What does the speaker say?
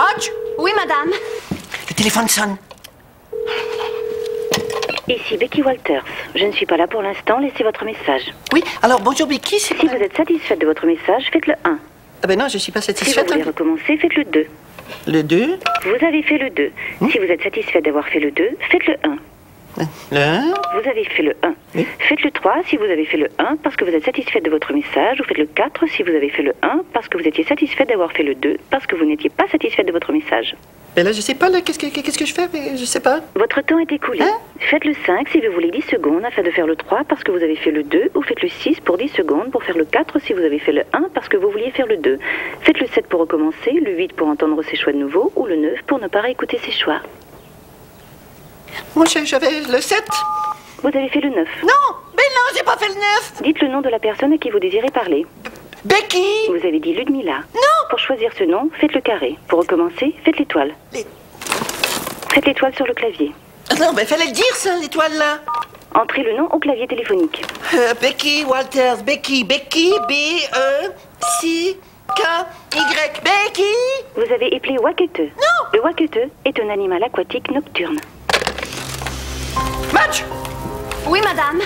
Madge Oui, madame. Le téléphone sonne. Ici Becky Walters. Je ne suis pas là pour l'instant, laissez votre message. Oui, alors bonjour Becky, c'est... Si vous êtes satisfaite de votre message, faites le 1. Ah ben non, je suis pas Si vous satisfaite. voulez recommencer, faites le 2. Le 2, Vous avez fait le 2. Si vous êtes satisfait d'avoir fait le 2, faites le 1. Le 1, Vous avez fait le 1. Oui. Faites le 3 si vous avez fait le 1 parce que vous êtes satisfait de votre message. Ou faites le 4 si vous avez fait le 1 parce que vous étiez satisfait d'avoir fait le 2 parce que vous n'étiez pas satisfait de votre message. Ben là, je sais pas, là, qu'est-ce que, qu'est-ce que je fais? Mais Je sais pas. Votre temps est écoulé. Hein? Faites le 5 si vous voulez 10 secondes afin de faire le 3 parce que vous avez fait le 2. Ou faites le 6 pour 10 secondes pour faire le 4 si vous avez fait le 1 parce que vous vouliez faire le 2. Faites le 7 pour recommencer, le 8 pour entendre ses choix de nouveau ou le 9 pour ne pas réécouter ses choix. J'avais le 7. Vous avez fait le 9. Non Mais non, j'ai pas fait le 9 Dites le nom de la personne à qui vous désirez parler. Becky Vous avez dit Ludmilla. Non Pour choisir ce nom, faites le carré. Pour recommencer, faites l'étoile. Les- Faites l'étoile sur le clavier. Non, ben fallait le dire, ça, l'étoile, là. Entrez le nom au clavier téléphonique. Euh, Becky Walters, Becky, Becky, B-E, C, K, Y, Becky Vous avez éplé Wakete. Non Le Wakete est un animal aquatique nocturne. Madge Oui, madame.